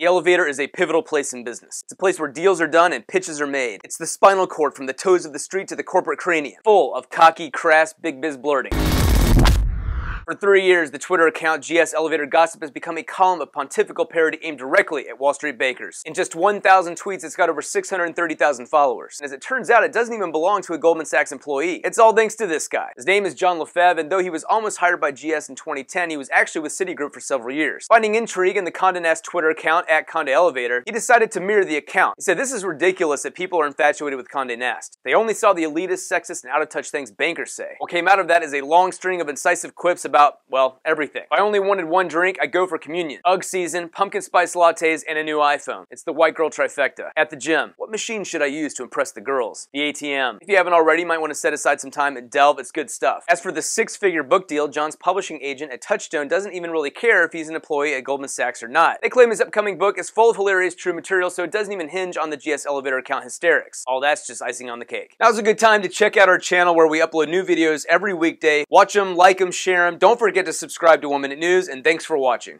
The elevator is a pivotal place in business. It's a place where deals are done and pitches are made. It's the spinal cord from the toes of the street to the corporate cranium, full of cocky, crass, big biz blurting. For three years, the Twitter account GS Elevator Gossip has become a column of pontifical parody aimed directly at Wall Street bakers. In just 1,000 tweets, it's got over 630,000 followers. And as it turns out, it doesn't even belong to a Goldman Sachs employee. It's all thanks to this guy. His name is John LeFevre, and though he was almost hired by GS in 2010, he was actually with Citigroup for several years. Finding intrigue in the Condé Nast Twitter account at Condé Elevator, he decided to mirror the account. He said, This is ridiculous that people are infatuated with Condé Nast. They only saw the elitist, sexist, and out of touch things bankers say. What came out of that is a long string of incisive quips about, well, everything. If I only wanted one drink, I'd go for communion. UGG season, pumpkin spice lattes, and a new iPhone. It's the white girl trifecta. At the gym, what machine should I use to impress the girls? The ATM. If you haven't already, you might want to set aside some time and delve. It's good stuff. As for the six-figure book deal, John's publishing agent at Touchstone doesn't even really care if he's an employee at Goldman Sachs or not. They claim his upcoming book is full of hilarious true material, so it doesn't even hinge on the GS Elevator account hysterics. All that's just icing on the cake. Now's a good time to check out our channel where we upload new videos every weekday. Watch them, like them, share them. Don't forget to subscribe to One Minute News, and thanks for watching.